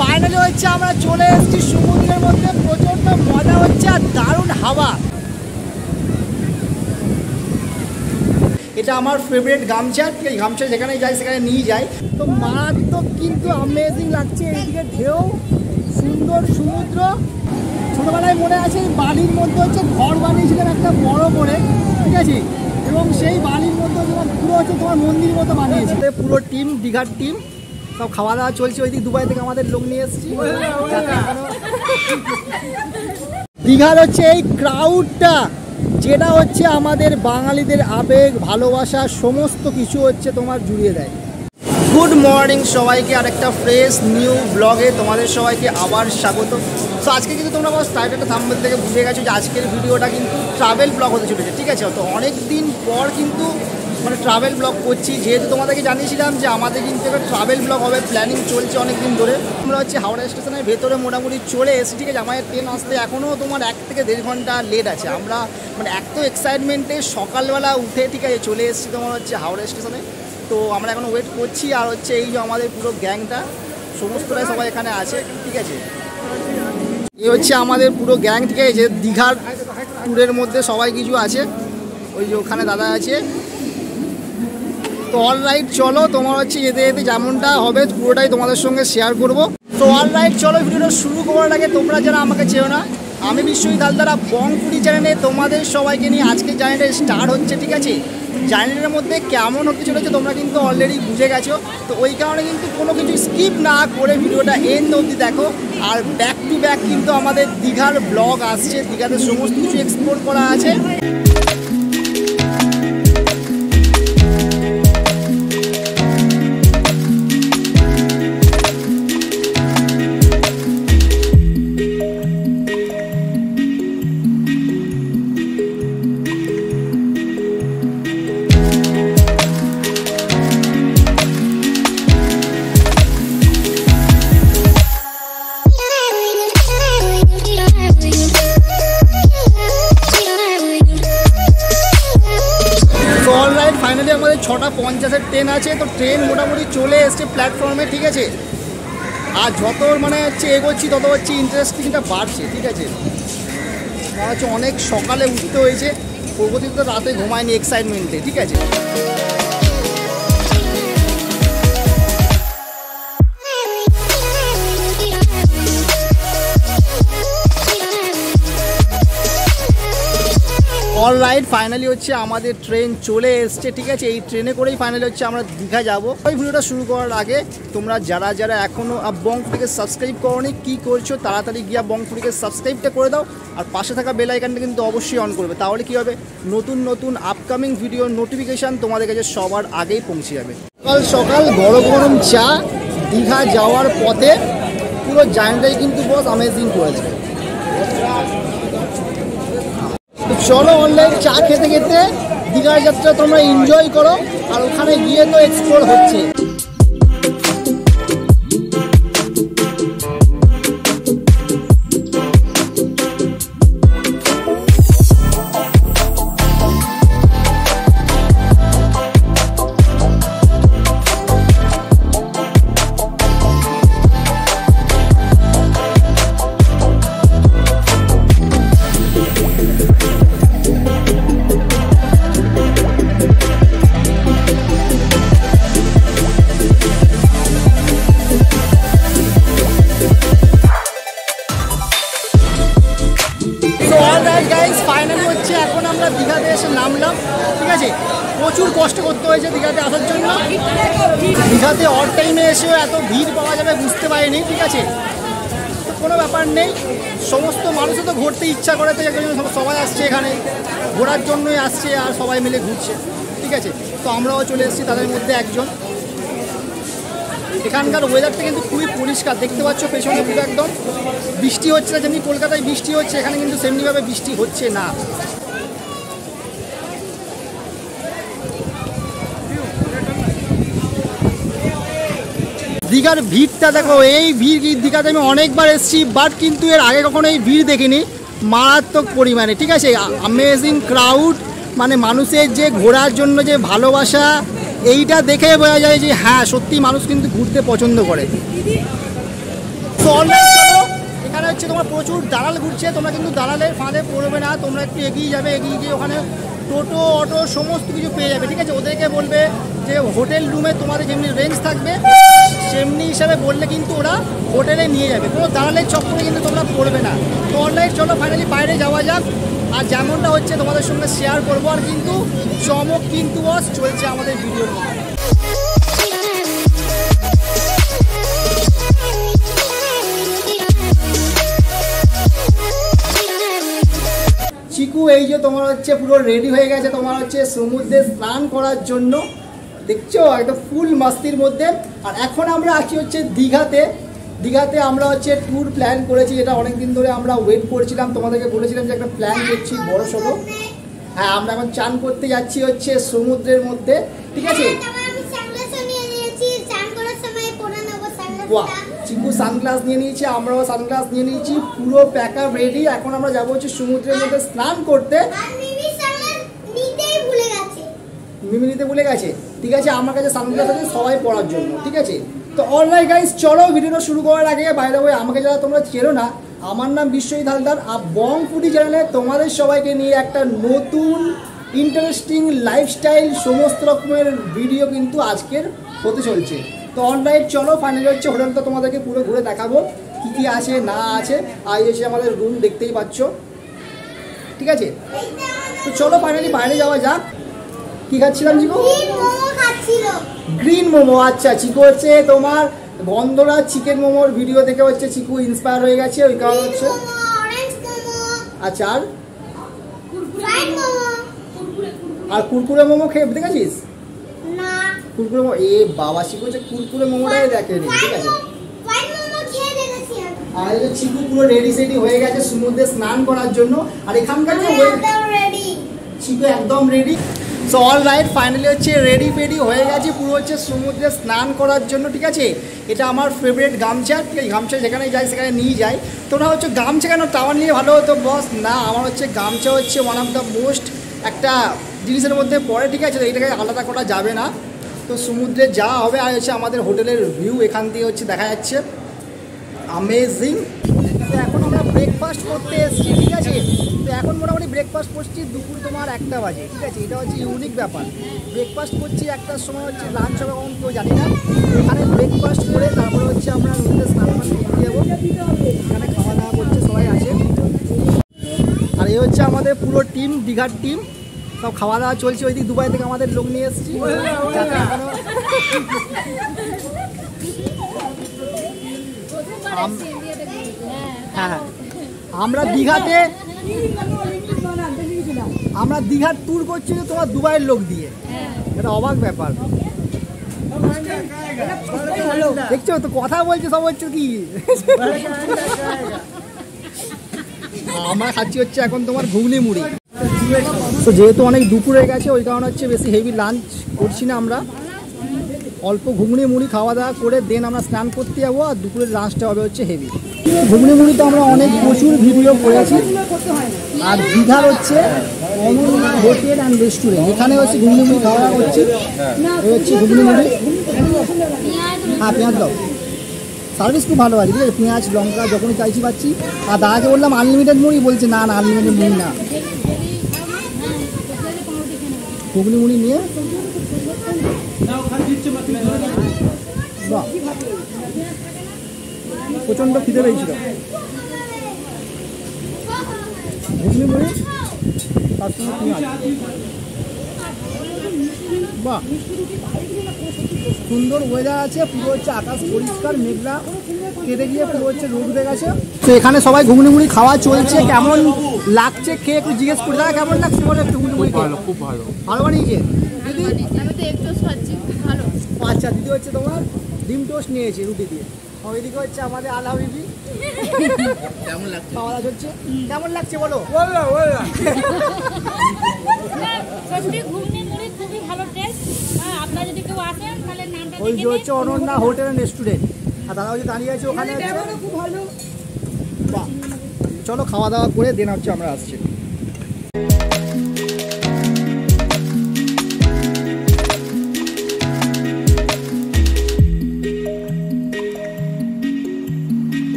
Finally হচ্ছে আমরা চলে এসেছি সমুদ্রের মধ্যে প্রচণ্ড মজা হচ্ছে আর দারুণ হাওয়া। এটা আমার ফেভারিট গামছা আছে, গামছা যেখানে যাই সেখানে নিয়ে যাই। তো মারাত্মক কিন্তু অ্যামেজিং লাগছে, এইদিকে ঢেউ, সুন্দর সমুদ্র। ছোটোবেলায় মনে আছে এই বালির মধ্যে হচ্ছে ঘর বানিয়েছিলাম একটা বড় করে, ঠিক আছে? এবং সেই বালির মধ্যে পুরো হচ্ছে তোমার মন্দির মতো বানিয়েছে। পুরো টিম দীঘার টিম সব খাওয়া দাওয়া চলছে ওইদিক দুবাই থেকে আমাদের লোক নিয়ে এসেছি। দীঘার হচ্ছে এই ক্রাউডটা যেটা হচ্ছে আমাদের বাঙালিদের আবেগ, ভালোবাসা, সমস্ত কিছু হচ্ছে তোমার জুড়িয়ে দেয়। গুড মর্নিং সবাইকে, আরেকটা ফ্রেশ নিউ ব্লগে তোমাদের সবাইকে আবার স্বাগত। তো আজকে কিন্তু তোমরা টাইটেলটা থাম্বেল থেকে বুঝে গেছো যে আজকের ভিডিওটা কিন্তু ট্রাভেল ব্লগ হতে চলেছে, ঠিক আছে? তো অনেক দিন পর কিন্তু মানে ট্রাভেল ব্লগ করছি। যেহেতু তোমাদেরকে জানিয়েছিলাম যে আমাদের কিন্তু একটা ট্রাভেল ব্লগ হবে প্ল্যানিং চলছে অনেক দিন ধরে। আমরা হচ্ছে হাওড়া স্টেশনের ভেতরে মোটামুটি চলে এসেছি, ঠিক আছে? আমাদের ট্রেন আসতে এখনও তোমার এক থেকে দেড় ঘণ্টা লেট আছে। আমরা মানে এত এক্সাইটমেন্টে সকালবেলা উঠে, ঠিক আছে, চলে এসেছি তোমার হচ্ছে হাওড়া স্টেশনে তো আমরা এখন ওয়েট করছি, আর হচ্ছে এই যে আমাদের পুরো গ্যাংটা, সমস্তটাই সবাই এখানে আছে, ঠিক আছে? এই হচ্ছে আমাদের পুরো গ্যাং, ঠিক আছে? দীঘার ট্যুরের মধ্যে সবাই কিছু আছে। ওই যে ওখানে দাদা আছে। তো অল রাইট চলো, তোমার হচ্ছে যেতে যেতে যেমনটা হবে, পুরোটাই তোমাদের সঙ্গে শেয়ার করব। তো অল রাইট চলো, ভিডিওটা শুরু করার আগে তোমরা যারা আমাকে চেও না, আমি বিশ্বজিৎ দালদারা বংপুরি চ্যানেলে তোমাদের সবাইকে নিয়ে আজকে জার্নিটা স্টার্ট হচ্ছে, ঠিক আছে? জার্নিটার মধ্যে কেমন হতে চলেছে তোমরা কিন্তু অলরেডি বুঝে গেছো। তো ওই কারণে কিন্তু কোনো কিছু স্কিপ না করে ভিডিওটা এন্ড অবধি দেখো। আর ব্যাক টু ব্যাক কিন্তু আমাদের দীঘার ব্লগ আসছে, দীঘাতে সমস্ত কিছু এক্সপ্লোর করা আছে। তত হচ্ছে ইন্টারেস্টিংটা বাড়ছে, ঠিক আছে? মনে হচ্ছে অনেক সকালে উঠতে হয়েছে প্রগতি তো রাতে ঘুমায়নি এক্সাইটমেন্টে ঠিক আছে? অল রাইট ফাইনালি হচ্ছে আমাদের ট্রেন চলে এসছে, ঠিক আছে? এই ট্রেনে করেই ফাইনালি হচ্ছে আমরা দীঘা যাব। ওই ভিডিওটা শুরু করার আগে তোমরা যারা যারা এখনও বংফুরিকে সাবস্ক্রাইব করোনি, কী করছ, তাড়াতাড়ি গিয়া বংফুরিকে সাবস্ক্রাইবটা করে দাও। আর পাশে থাকা বেল আইকনটা কিন্তু অবশ্যই অন করবে। তাহলে কী হবে? নতুন নতুন আপকামিং ভিডিওর নোটিফিকেশান তোমাদের কাছে সবার আগেই পৌঁছে যাবে। সকাল সকাল, গরম গরম চা, দীঘা যাওয়ার পথে পুরো জার্নিটাই কিন্তু বস অ্যামেজিং করেছে তো চলো অনলাইন চা খেতে খেতে দীঘা যাত্রা তোমরা এনজয় করো, আর ওখানে গিয়ে তো এক্সপ্লোর হচ্ছে। সবাই মিলে ঘুরছে, ঠিক আছে? তো আমরাও চলে এসেছি তাদের মধ্যে একজন। এখানকার ওয়েদারটা কিন্তু খুবই পরিষ্কার, দেখতে পাচ্ছ পেছনে পুরো একদম। বৃষ্টি হচ্ছে না, যেমনি কলকাতায় বৃষ্টি হচ্ছে, এখানে কিন্তু সেমনিভাবে বৃষ্টি হচ্ছে না। দীঘার ভিড়টা দেখো, এই ভিড় দীঘাতে আমি অনেকবার এসেছি বাট কিন্তু এর আগে কখনো এই ভিড় দেখিনি। মারাত্মক পরিমাণে, ঠিক আছে? আমেজিং ক্রাউড মানে মানুষের যে ঘোরার জন্য যে ভালোবাসা, এইটা দেখে বোঝা যায় যে হ্যাঁ সত্যি মানুষ কিন্তু ঘুরতে পছন্দ করে। এখানে হচ্ছে তোমার প্রচুর দালাল ঘুরছে, তোমরা কিন্তু দালালের ফাঁদে পড়বে না, তোমরা একটু এগিয়ে যাবে, এগিয়ে গিয়ে ওখানে টোটো, অটো সমস্ত কিছু পেয়ে যাবে, ঠিক আছে? ওদেরকে বলবে যে হোটেল রুমে তোমাদের যেমনি রেঞ্জ থাকবে, সেমনি হিসাবে বললে কিন্তু ওরা হোটেলে নিয়ে যাবে। কোনো দালালের চক্করে কিন্তু তোমরা পড়বে না। তো অনলাইন চলো ফাইনালি বাইরে যাওয়া যাক। আর যেমনটা হচ্ছে তোমাদের সঙ্গে শেয়ার করব, আর কিন্তু চমক কিন্তু চলছে আমাদের ভিডিওর এই যে তোমার হচ্ছে পুরো রেডি হয়ে গেছে তোমার হচ্ছে সমুদ্রে স্নান করার জন্য। দেখছ? একদম ফুল মাস্তির মধ্যে। আর এখন আমরা আছি হচ্ছে দীঘাতে। দীঘাতে আমরা হচ্ছে ট্যুর প্ল্যান করেছি যেটা অনেক দিন ধরে আমরা ওয়েট করছিলাম। তোমাদেরকে বলেছিলাম যে একটা প্ল্যান করছি বড় সড়ো হ্যাঁ আমরা এখন চান করতে যাচ্ছি হচ্ছে সমুদ্রের মধ্যে। ঠিক আছে? বাহ! চিকু সানগ্লাস নিয়ে নিয়েছি, আমরাও সানগ্লাস নিয়ে নিয়েছি, পুরো প্যাক রেডি এখন আমরা যাব হচ্ছে সমুদ্রের মধ্যে স্নান করতে। মিমি নিতে ভুলে গেছে। ঠিক আছে, আমার কাছে সানগ্লাস আছে সবাই পড়ার জন্য, ঠিক আছে? তো অনলাইন গাইজ চলো ভিডিওটা শুরু করার আগে বাইরে বই আমাকে যারা তোমরা চেনো না, আমার নাম বিশ্বজিৎ হালদার, আর বং ফুডি চ্যানেলে তোমাদের সবাইকে নিয়ে একটা নতুন ইন্টারেস্টিং লাইফস্টাইল সমস্ত রকমের ভিডিও কিন্তু আজকের হতে চলছে। তো অনলাইন চলো ফাইনালি হচ্ছে হোটেলটা তোমাদেরকে পুরো ঘুরে দেখাবো কী কী আছে না আছে আর হচ্ছে আমাদের রুম দেখতেই পাচ্ছ। ঠিক আছে? তো চলো ফাইনালি বাইরে যাওয়া যাক। কি খাচ্ছিলাম চিকু গ্রিন মোমো আচ্ছা চিকু হচ্ছে তোমার গন্ধরা চিকেন মোমোর ভিডিও দেখে হচ্ছে চিকু ইন্সপায়ার হয়ে গেছে ওই কারণে হচ্ছে আচ্ছা আর? আর কুরকুরে মোমো খেয়ে দেখেছিস? কুরকুরে মোমো এ বাবা চিকু হচ্ছে কুরকুরে মোমোটাই দেখেনি ঠিক আছে? আর এই যে চিকু পুরো রেডি সেডি হয়ে গেছে সমুদ্রে স্নান করার জন্য। আর এখানকার যে চিকু একদম ready so all right finally হচ্ছে রেডি ফেডি হয়ে গেছে, পুরো হচ্ছে সমুদ্রে স্নান করার জন্য, ঠিক আছে? এটা আমার ফেভারিট গামছা, ঠিক আছে? গামছা যেখানে যাই, সেখানে নিয়ে যাই। তোমরা হচ্ছে গামছা কেন টাওয়ার নিয়ে ভালো হতো বস না, আমার হচ্ছে গামছা হচ্ছে ওয়ান অফ দ্য মোস্ট একটা জিনিসের মধ্যে পড়ে, ঠিক আছে? তো এটাকে আলাদা করা যাবে না। তো সমুদ্রে যাওয়া হবে, আর হচ্ছে আমাদের হোটেলের ভিউ এখান দিয়ে হচ্ছে দেখা যাচ্ছে। আমেজিং তো এখন আমরা ব্রেকফাস্ট করতে এসেছি, ঠিক আছে? তো এখন মোটামুটি ব্রেকফাস্ট করছি দুপুর তোমার একটা বাজে, ঠিক আছে? এটা হচ্ছে ইউনিক ব্যাপার। ব্রেকফাস্ট করছি একটার সময় হচ্ছে লাঞ্চ হবে কখন কেউ জানি না। এখানে ব্রেকফাস্ট করে তারপরে হচ্ছে আমরা নদীতে স্নান যাব। এখানে খাওয়া দাওয়া করছে সবাই আছে। আর এই হচ্ছে আমাদের পুরো টিম দীঘার টিম সব খাওয়া দাওয়া চলছে ওই ওইদিক দুবাই থেকে আমাদের লোক নিয়ে এসেছি। হ্যাঁ হ্যাঁ। আমরা দীঘাতে আমরা দীঘার ট্যুর করছি তোমার দুবাইয়ের লোক দিয়ে। এটা অবাক ব্যাপার। দেখছ, তো কথা বলছে, সব হচ্ছে কি? আমরা খাচ্ছি হচ্ছে এখন তোমার ঘুগনি মুড়ি। তো যেহেতু অনেক দুপুর গেছে, ওই কারণে হচ্ছে বেশি হেভি লাঞ্চ করছি না আমরা। অল্প ঘুগনি, মুড়ি খাওয়া দাওয়া করে দেন আমরা স্নান করতে যাব আর দুপুরের লাঞ্চটা হবে হচ্ছে হেভি ঘুগনি মুড়ি তো আমরা অনেক প্রচুর ভিডিও করেছি। আর দীঘার হচ্ছে হোটেল অ্যান্ড রেস্টুরেন্ট এখানে হচ্ছে ঘুগনি, মুড়ি খাওয়া দাওয়া করছি। এই হচ্ছে ঘুগনি, মুড়ি। হ্যাঁ পেঁয়াজ দাও। সার্ভিস খুব ভালো আছে ঠিক আছে? পেঁয়াজ, লঙ্কা, যখনই চাইছি পাচ্ছি। আর দাদাকে বললাম আনলিমিটেড মুড়ি। বলছে, না না আনলিমিটেড মুড়ি না। ঘুগনি মুড়ি নিয়ে? প্রচণ্ড খিদে পেয়েছিল। ঘুগনি মুড়ি? তার সঙ্গে পেঁয়াজ বাহ। সুন্দর ওয়েদার আছে পুরো হচ্ছে আকাশ পরিষ্কার মেঘলা কেটে গিয়ে পুরো হচ্ছে রোদ উঠে গেছে। তো এখানে সবাই ঘুগনি মুড়ি খাওয়া চলছে। কেমন লাগছে? খেয়ে একটু জিজ্ঞেস করে দাদা কেমন লাগছে? বলে একটু ঘুগনি মুড়ি ভালো খুব ভালো। ভালো বানিয়েছে? ভালো আচ্ছা দিদি হচ্ছে তোমার ডিম টোস্ট নিয়েছে রুটি দিয়ে। আর ওইদিকে হচ্ছে আমাদের আলা বিবি কেমন লাগছে? খাওয়া দাওয়া হচ্ছে কেমন লাগছে বলো? সত্যি ঘুগনি মুড়ি খুবই ভালো টেস্ট আপনারা যদি কেউ আসেন তাহলে নামটা ওই যে হচ্ছে অনন্যা হোটেল রেস্টুরেন্ট আর দাদা হচ্ছে দাঁড়িয়ে আছে ওখানে হচ্ছে বাহ। চলো খাওয়া দাওয়া করে দেন হচ্ছে আমরা আসছি।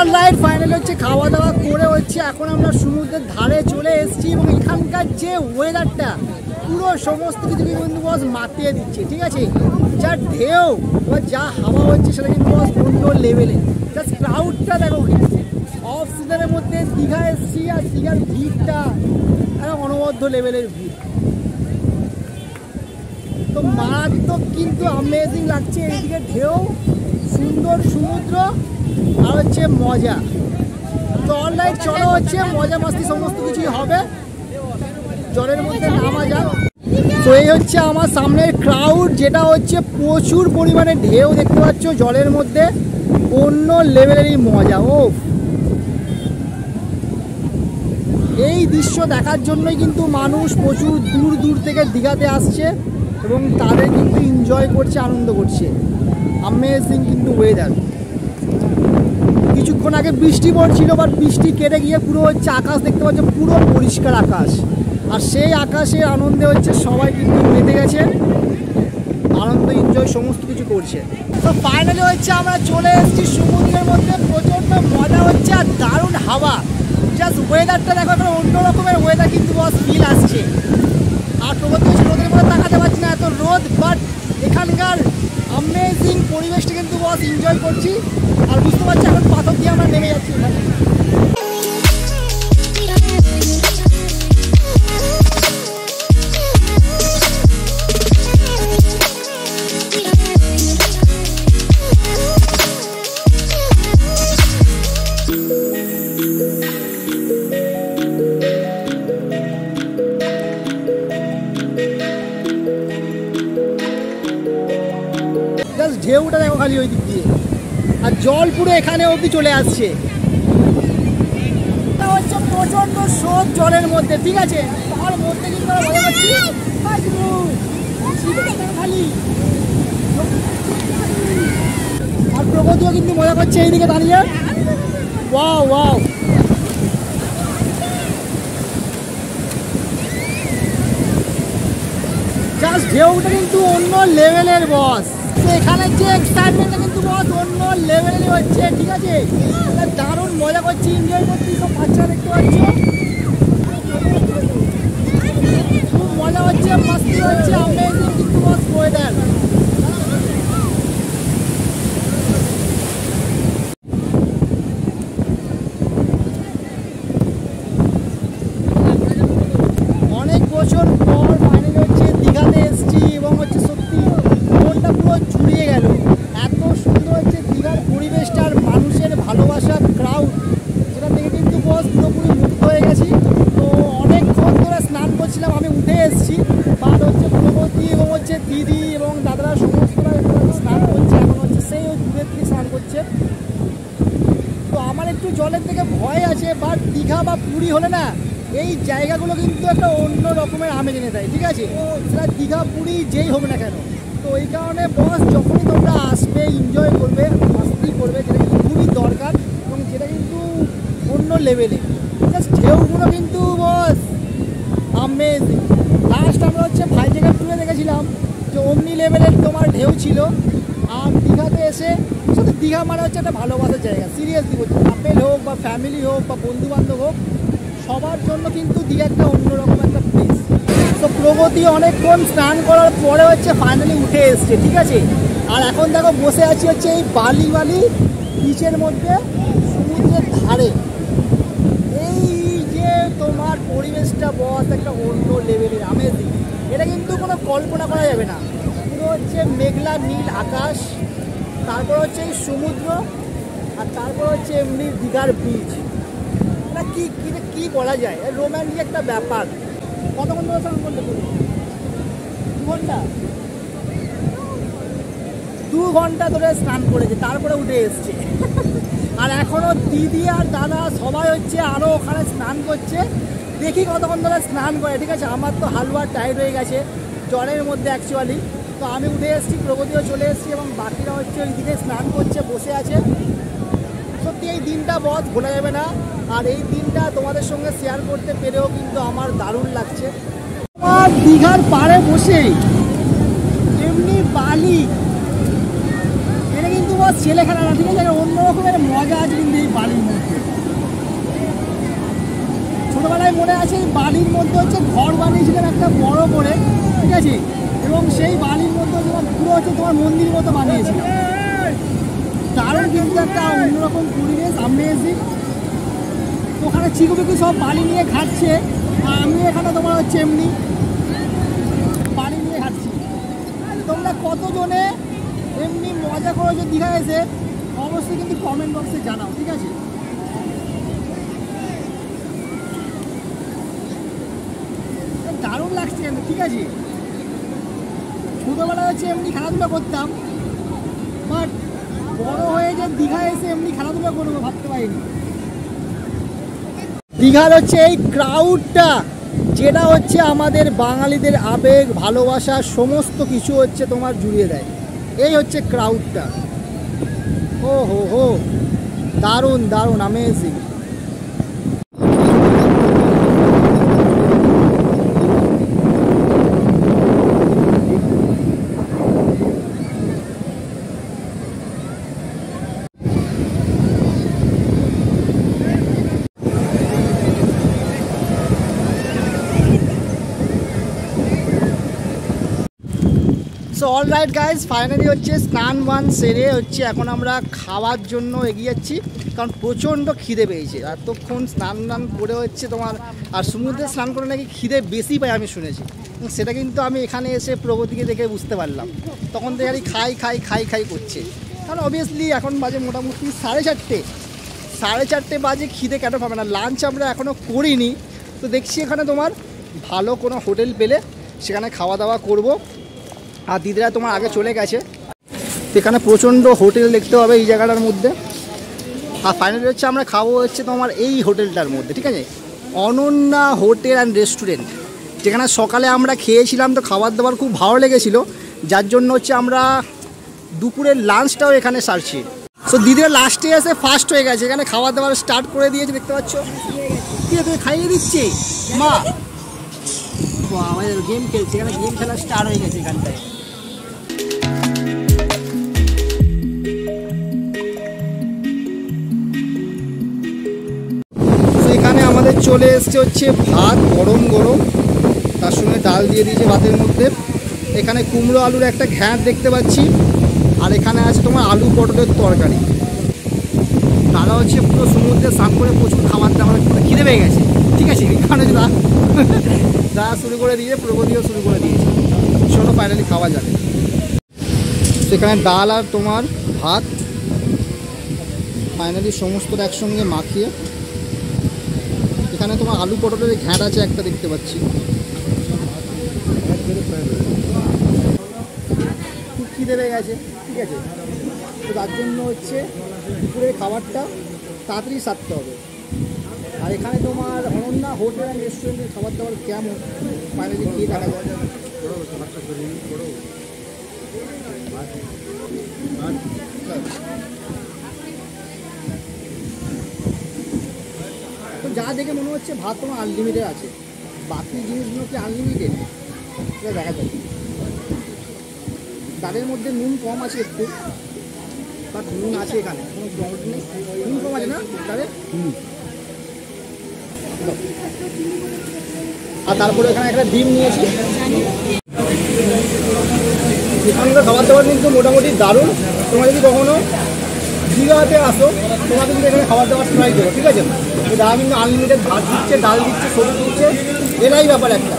অনলাইন ফাইনাল হচ্ছে খাওয়া দাওয়া করে হচ্ছে, এখন আমরা সমুদ্রের ধারে চলে এসেছি এবং এখানকার যে ওয়েদারটা পুরো সমস্ত কিছু কিন্তু বস মাতিয়ে দিচ্ছে, ঠিক আছে? যা ঢেউ, বা যা হাওয়া হচ্ছে সেটা কিন্তু বস অন্য লেভেলে জাস্ট ক্রাউডটা দেখো অফ সিজনের মধ্যে দীঘা এসছি আর দীঘার ভিড়টা অনবদ্য লেভেলের ভিড়। তো মারাত্মক কিন্তু অ্যামেজিং লাগছে এইদিকে ঢেউ, সুন্দর সমুদ্র আর হচ্ছে মজা। তো অনলাইন চলো হচ্ছে মজা মাস্তি সমস্ত কিছুই হবে। জলের মধ্যে নামা তো এই হচ্ছে আমার সামনের ক্রাউড যেটা হচ্ছে প্রচুর পরিমাণে ঢেউ দেখতে পাচ্ছ জলের মধ্যে। অন্য লেভেলেরই মজা ও এই দৃশ্য দেখার জন্যই কিন্তু মানুষ প্রচুর দূর দূর থেকে দীঘাতে আসছে এবং তাদের কিন্তু এনজয় করছে, আনন্দ করছে। আমেজিং কিন্তু ওয়েদার কিছুক্ষণ আগে বৃষ্টি পড়ছিল বাট বৃষ্টি কেটে গিয়ে পুরো হচ্ছে আকাশ দেখতে পাচ্ছে, পুরো পরিষ্কার আকাশ। আর সেই আকাশের আনন্দে হচ্ছে সবাই কিন্তু মেতে গেছে। আনন্দ এনজয় সমস্ত কিছু করছে। তো ফাইনালি হচ্ছে আমরা চলে এসেছি সমুদ্রের মধ্যে। প্রচণ্ড মজা হচ্ছে আর দারুণ হাওয়া। জাস্ট ওয়েদারটা দেখো একটা অন্য রকমের ওয়েদার কিন্তু বস ফিল আসছে। আর প্রবর্তী রোদের মধ্যে তাকাতে পারছি না, এত রোদ বাট এখানকার অ্যামেজিং পরিবেশটা কিন্তু বস এনজয় করছি। আর বুঝতে পারছি এখন পাথর দিয়ে আমরা নেমে যাচ্ছি ঢেউটা দেখো খালি ওই দিক দিয়ে। আর জল পুরো এখানে অবধি চলে আসছে। হচ্ছে প্রচণ্ড স্রোত জলের মধ্যে, ঠিক আছে? তার মধ্যে কিন্তু মজা পাচ্ছি খালি। আর প্রগতিও কিন্তু মজা করছে এইদিকে দাঁড়িয়ে। ওয়াও ওয়াও জাস্ট ঢেউটা কিন্তু অন্য লেভেলের বস এখানে যে এক্সাইটমেন্টটা কিন্তু অন্য লেভেলের হচ্ছে, ঠিক আছে? দারুণ মজা করছি এনজয় করছি, সব বাচ্চা দেখতে পাচ্ছ খুব মজা হচ্ছে মাস্তি হচ্ছে অ্যামেজিং কিন্তু বস ওয়েদার অনেক বছর পর ফাইনালি হচ্ছে দীঘাতে এসেছি এবং হচ্ছে সত্যি মনটা পুরো জুড়িয়ে গেল এত সুন্দর হচ্ছে দীঘার পরিবেশটা আর মানুষের ভালোবাসা ক্রাউড যেটা দেখে কিন্তু বস পুরোপুরি মুক্ত হয়ে গেছি তো অনেকক্ষণ ধরে স্নান করছিলাম আমি উঠে এসেছি বাট হচ্ছে প্রগতি এবং হচ্ছে দিদি এবং দাদারা সমস্তরা এখানে স্নান করছে এখন হচ্ছে সেই ওই দূরের থেকে স্নান করছে তো আমার একটু জলের থেকে ভয় আছে বাট দীঘা বা পুরী হলে না, এই জায়গাগুলো কিন্তু একটা অন্য রকমের আমেজ এনে দেয়, ঠিক আছে? সেটা দীঘা, পুরী যেই হোক না কেন। তো এই কারণে বস যখনই তোমরা আসবে এনজয় করবে মাস্তি করবে, যেটা কিন্তু খুবই দরকার এবং যেটা কিন্তু অন্য লেভেলে জাস্ট ঢেউগুলো কিন্তু বস আমেজিং লাস্ট আমরা হচ্ছে ভাইজাগের ট্যুরে দেখেছিলাম, যে অমনি লেভেলের তোমার ঢেউ ছিল। আর দীঘাতে এসে দীঘা মানে হচ্ছে একটা ভালোবাসার জায়গা। সিরিয়াসলি বলছি কাপেল হোক বা ফ্যামিলি হোক বা বন্ধু বান্ধব হোক, সবার জন্য কিন্তু দীঘা একটা অন্যরকম একটা প্লেস তো প্রগতি অনেকক্ষণ স্নান করার পরে হচ্ছে ফাইনালি উঠে এসছে, ঠিক আছে? আর এখন দেখো বসে আছি হচ্ছে এই বালি বালি বিচের মধ্যে, সমুদ্রের ধারে। এই যে তোমার পরিবেশটা বস একটা অন্য লেভেলের আমেজিং এটা কিন্তু কোনো কল্পনা করা যাবে না। পুরো হচ্ছে মেঘলা নীল আকাশ। তারপর হচ্ছে এই সমুদ্র, আর তারপর হচ্ছে এমনি দীঘার বিচ এটা কি কি বলা যায়? রোম্যান্টিক একটা ব্যাপার। কতক্ষণ ধরে স্নান করতে পুরো? দু ঘণ্টা? দু ঘণ্টা ধরে স্নান করেছে, তারপরে উঠে এসছে। আর এখনও দিদি আর দাদা সবাই হচ্ছে আরও ওখানে স্নান করছে। দেখি কতক্ষণ ধরে স্নান করে, ঠিক আছে? আমার তো হালুয়া টাইট হয়ে গেছে জলের মধ্যে অ্যাকচুয়ালি তো আমি উঠে এসেছি, প্রগতিও চলে এসেছি এবং বাকিরা হচ্ছে ওইদিকে স্নান করছে, বসে আছে। সত্যি এই দিনটা বধ ভোলা যাবে না। আর এই দিনটা তোমাদের সঙ্গে শেয়ার করতে পেরেও কিন্তু আমার দারুণ লাগছে। আমার দীঘার পাড়ে বসে এমনি বালি। এটা কিন্তু বস ছেলে খেলা না, ঠিক আছে? একটা অন্য রকমের মজা আছে কিন্তু এই বালির মধ্যে। ছোটবেলায় মনে আছে বালির মধ্যে হচ্ছে ঘর বানিয়েছিলাম একটা বড় করে, ঠিক আছে? এবং সেই বালির মধ্যে তোমার পুরো হচ্ছে তোমার মন্দির মতো বানিয়েছিলাম তারও কিন্তু একটা অন্যরকম পরিবেশ আমি আমেজিং ওখানে চিকুপিকু সব বালি নিয়ে খাচ্ছে, আর আমি এখানে তোমার হচ্ছে এমনি বালি নিয়ে খাচ্ছি। তোমরা কতজনে এমনি মজা করেছ দীঘা এসে, অবশ্যই কিন্তু কমেন্ট বক্সে জানাও, ঠিক আছে? দারুণ লাগছে কিন্তু ঠিক আছে? ছোটোবেলায় হচ্ছে এমনি খেলাধুলা করতাম বাট বড় হয়ে যে দীঘা এসে এমনি খেলাধুলা করব ভাবতে পারিনি। দীঘার হচ্ছে এই ক্রাউডটা যেটা হচ্ছে আমাদের বাঙালিদের আবেগ, ভালোবাসা, সমস্ত কিছু হচ্ছে তোমার জুড়িয়ে দেয়। এই হচ্ছে ক্রাউডটা ও হো হো দারুণ দারুণ amazing so all right guys finally হচ্ছে স্নান ওয়ান সেরে হচ্ছে এখন আমরা খাওয়ার জন্য এগিয়ে যাচ্ছি। কারণ প্রচণ্ড খিদে পেয়েছে। এতক্ষণ স্নান টান করে হচ্ছে তোমার, আর সমুদ্রে স্নান করে নাকি খিদে বেশি পায় আমি শুনেছি। সেটা কিন্তু আমি এখানে এসে প্রগতিকে দেখে বুঝতে পারলাম। তখন থেকে খালি খাই খাই খাই খাই করছে। কারণ অবভিয়াসলি এখন বাজে মোটামুটি সাড়ে চারটে। সাড়ে চারটে বাজে খিদে কেন পাবে না? লাঞ্চ আমরা এখনও করিনি। তো দেখছি এখানে তোমার ভালো কোনো হোটেল পেলে সেখানে খাওয়া দাওয়া করব। আর দিদিরা তোমার আগে চলে গেছে। তো এখানে প্রচণ্ড হোটেল দেখতে হবে এই জায়গাটার মধ্যে। আর ফাইনালি হচ্ছে আমরা খাব হচ্ছে তোমার এই হোটেলটার মধ্যে, ঠিক আছে? অনন্যা হোটেল অ্যান্ড রেস্টুরেন্ট যেখানে সকালে আমরা খেয়েছিলাম, তো খাবার দাবার খুব ভালো লেগেছিল। যার জন্য হচ্ছে আমরা দুপুরের লাঞ্চটাও এখানে সারছি। সো দিদিরা লাস্টে এসে ফার্স্ট হয়ে গেছে, এখানে খাবার দাবার স্টার্ট করে দিয়েছে, দেখতে পাচ্ছ? কি তুমি খাইয়ে দিচ্ছি? মা! আমাদের গেম খেলছে, এখানে গেম খেলা স্টার্ট হয়ে গেছে এখানটায়। আমাদের চলে এসছে হচ্ছে ভাত গরম গরম। তার সঙ্গে ডাল দিয়ে দিয়েছে ভাতের মধ্যে। এখানে কুমড়ো আলুর একটা ঘ্যাঁট দেখতে পাচ্ছি। আর এখানে আছে তোমার আলু পটলের তরকারি। দাদা হচ্ছে পুরো সমুদ্রে সাফ করে প্রচুর খাবার দাবার খিদে পেয়ে গেছে। ঠিক আছে, এখানে দাদা দাদা শুরু করে দিয়ে প্রগতিও শুরু করে দিয়েছে। চলো ফাইনালি খাওয়া যাবে সেখানে ডাল আর তোমার ভাত। ফাইনালি সমস্তটা একসঙ্গে মাখিয়ে এখানে তোমার আলু পটলের ঘ্যাঁট আছে, একটা দেখতে পাচ্ছি। খিদে পেয়ে গেছে, ঠিক আছে? তো তার জন্য হচ্ছে দুপুরের খাবারটা তাড়াতাড়ি সারতে হবে। আর এখানে তোমার অনন্যা হোটেল অ্যান্ড রেস্টুরেন্টের খাবার দাবার কেমন? ফাইনালি খেয়ে দেখা যায় যা দেখে মনে হচ্ছে ভাত তোমার আনলিমিটেড আছে। বাকি জিনিসগুলো কি আনলিমিটেড সেটা দেখা যায় তাদের মধ্যে নুন কম আছে একটু। বাট নুন আছে এখানে। কোনো নেই। নুন কম আছে না তাদের? আর তারপরে এখানে একটা ডিম নিয়েছি। এখানকার খাবার দাবার কিন্তু মোটামুটি দারুণ। তোমরা যদি কখনো দীঘাতে আসো, তোমরা কিন্তু এখানে খাবার দাবার ট্রাই করো, ঠিক আছে? দাদা কিন্তু আনলিমিটেড ভাত দিচ্ছে, ডাল দিচ্ছে, সবজি দিচ্ছে এটাই ব্যাপার একটা।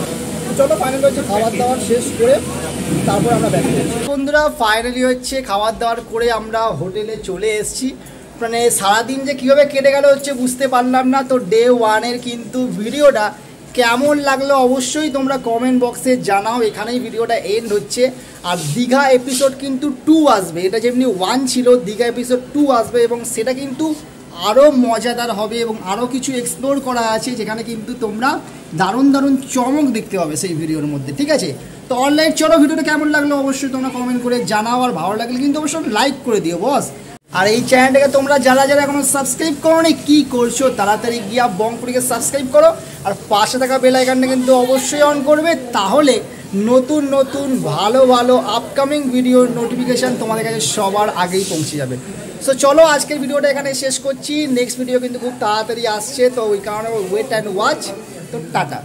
চলো ফাইনাল হচ্ছে খাবার দাবার শেষ করে তারপর আমরা ব্যাক বন্ধুরা ফাইনালি হচ্ছে খাবার দাবার করে আমরা হোটেলে চলে এসেছি। মানে সারাদিন যে কীভাবে কেটে গেল হচ্ছে বুঝতে পারলাম না। তো ডে ওয়ানের কিন্তু ভিডিওটা কেমন লাগল অবশ্যই তোমরা কমেন্ট বক্সে জানাও। এখানেই ভিডিওটা এন্ড হচ্ছে। আর দীঘা এপিসোড কিন্তু টু আসবে। এটা যেমনি ওয়ান ছিল, দীঘা এপিসোড টু আসবে এবং সেটা কিন্তু আরও মজাদার হবে এবং আরও কিছু এক্সপ্লোর করা আছে যেখানে কিন্তু তোমরা দারুণ দারুণ চমক দেখতে পাবে সেই ভিডিওর মধ্যে। ঠিক আছে? তো অনলাইন চলো, ভিডিওটা কেমন লাগল অবশ্যই তোমরা কমেন্ট করে জানাও। আর ভালো লাগলে কিন্তু অবশ্যই লাইক করে দিও বস আর এই চ্যানেলটাকে তোমরা যারা যারা এখনও সাবস্ক্রাইব করো নি কী করছ? তাড়াতাড়ি গিয়া বংপুরিকে সাবস্ক্রাইব করো। আর পাশে থাকা বেল আইকনটা কিন্তু অবশ্যই অন করবে। তাহলে নতুন নতুন, ভালো ভালো আপকামিং ভিডিওর নোটিফিকেশান তোমাদের কাছে সবার আগেই পৌঁছে যাবে। সো চলো আজকের ভিডিওটা এখানে শেষ করছি। নেক্সট ভিডিও কিন্তু খুব তাড়াতাড়ি আসছে। তো ওই কারণে ওয়েট অ্যান্ড ওয়াচ তো টাটা।